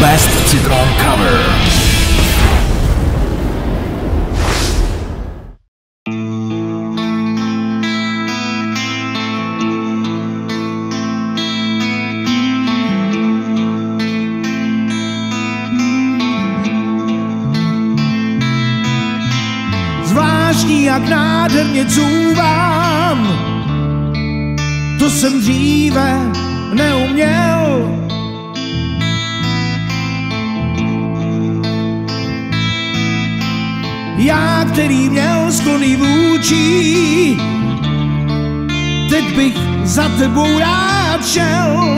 Best Citron Cover. Zvláštní, jak nádherně cůvám, to jsem dříve neuměl. Já, který měl sklony vůči, teď bych za tebou rád šel.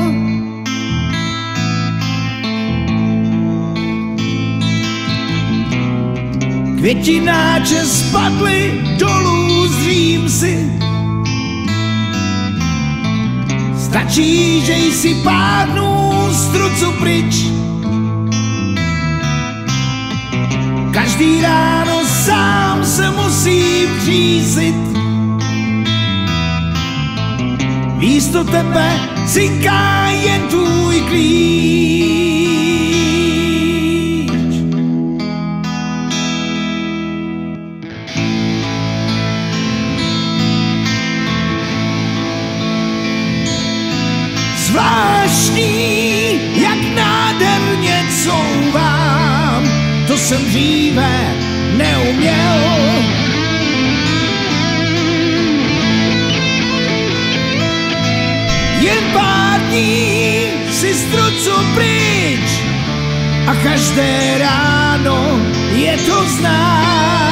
Květináče spadly dolů, zřím si. Stačí, že jsi pádnů z trucu pryč. Každý se křísit. Místo tebe cinká jen tvůj klíč. Zvláštní, jak nádherně couvám, to jsem dříve neuměl. Trucu pryč a každé ráno je to znát.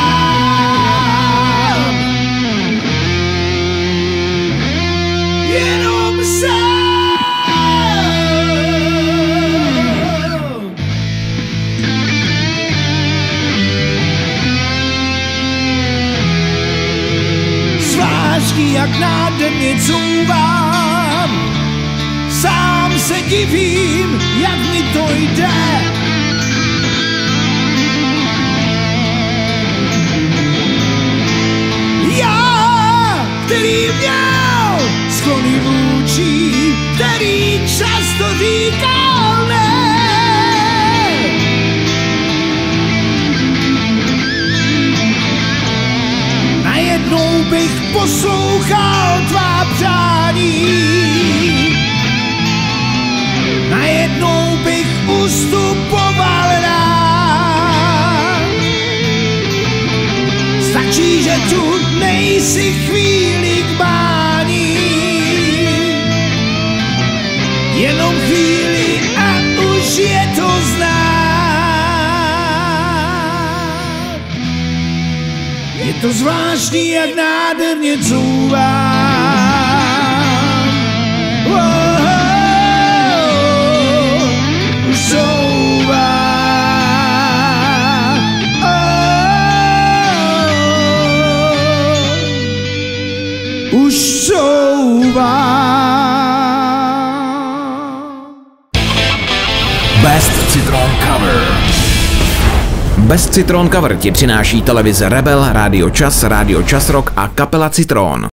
jak nádherně couvám, sám se divím, jak mi to jde. Já, který měl sklony vůči, který často říkal Tu nejsi chvíli k bání. Jenom chvíli a už je to znát. Je to zvláštní, jak nádherně couvám. Wow, už couvám. Best Citron Cover. Best Citron Cover ti přináší televize Rebel, Rádio Čas, Rádio Čas Rock a kapela Citron.